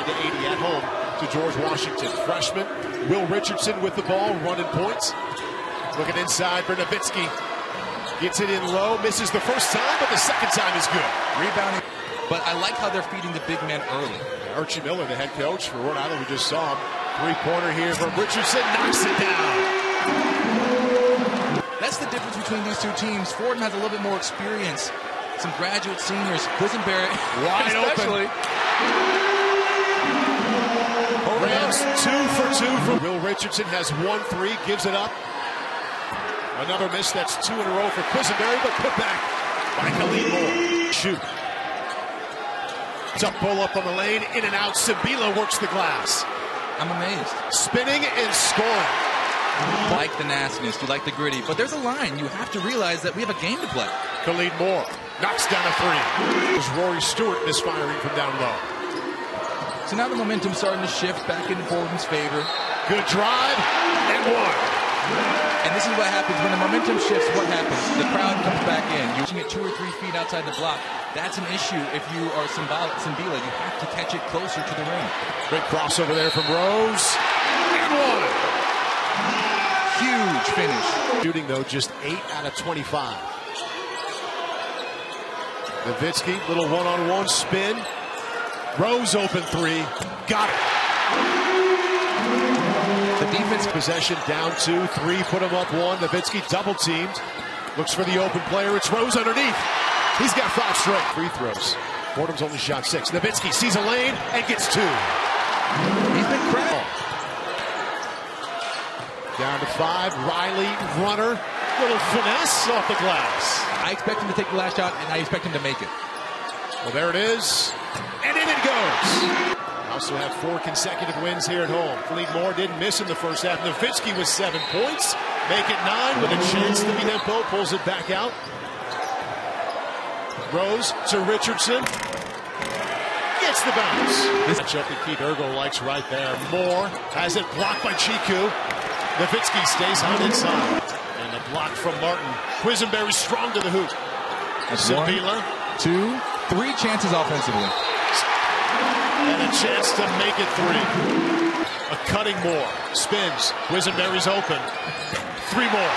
89 to 80 at home to George Washington. Freshman Will Richardson with the ball, running points. Looking inside for Novitskyi. Gets it in low, misses the first time, but the second time is good. Rebounding. But I like how they're feeding the big men early. Archie Miller, the head coach for Rhode Island, we just saw him. Three-pointer here from Richardson, knocks it down. That's the difference between these two teams. Fordham has a little bit more experience. Some graduate seniors. Quisenberry, wide open. Rams two for two for Will Richardson has one three, gives it up. Another miss. That's two in a row for Quisenberry, but put back by Khalid Moore. Shoot. Tough pull up on the lane, in and out. Tsimbila works the glass. I'm amazed. Spinning and scoring. Like the nastiness, you like the gritty, but there's a line. You have to realize that we have a game to play. Khalid Moore knocks down a three. There's Rory Stewart misfiring from down low. So now the momentum's starting to shift back into Fordham's favor. Good drive and one. And this is what happens when the momentum shifts. What happens? The crowd comes back in. You're reaching it two or three feet outside the block. That's an issue if you are Simbala. Tsimbila. You have to catch it closer to the rim. Great crossover there from Rose. And one. Huge finish. Shooting though, just eight out of 25. Novitskyi, little one-on-one spin. Rose open three. Got it. The defense Possession down two, three, put him up one. Novitskyi double teamed. Looks for the open player. It's Rose underneath. He's got five straight. Free throws. Fordham's only shot six. Novitskyi sees a lane and gets two. He's been crap. Down to five. Riley, runner. Little finesse off the glass. I expect him to take the last shot, and I expect him to make it. Well, there it is. And in it goes. Also have four consecutive wins here at home. Khalid Moore didn't miss in the first half. Novitskyi with seven points. Make it nine with a chance to beat Empo. Pulls it back out. Rose to Richardson. Gets the bounce. This matchup that Keith Urgo likes right there. Moore has it blocked by Chiku. Novitskyi stays on inside. And the block from Martin. Quisenberry strong to the hoop. That's one, two, three chances offensively. And a chance to make it three. A cutting more. Spins. Quisenberry's open. Three more.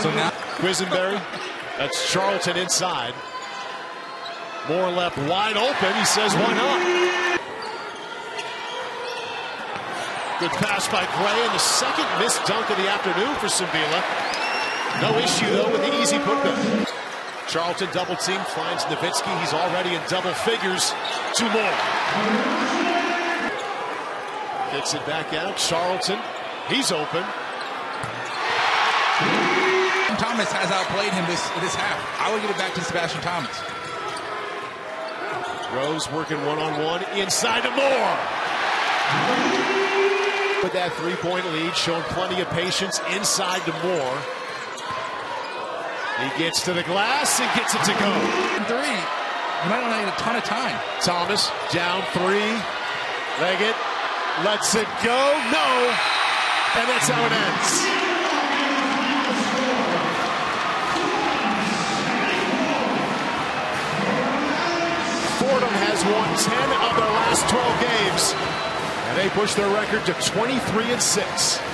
So now Quisenberry. That's Charlton inside. Moore left wide open. He says, why not? Good pass by Gray, and the second missed dunk of the afternoon for Tsimbila. No issue, though, with the easy putback. Charlton double team finds Novitskyi. He's already in double figures. Two more. Gets it back out. Charlton. He's open. Thomas has outplayed him this this half. I would give it back to Sebastian Thomas. Rose working one-on-one inside to Moore. With that three-point lead, showing plenty of patience inside to Moore. He gets to the glass and gets it to go. Three. You might not need a ton of time. Thomas down three. Leggett lets it go. No. And that's how it ends. Fordham has won 10 of their last 12 games. And they push their record to 23 and 6.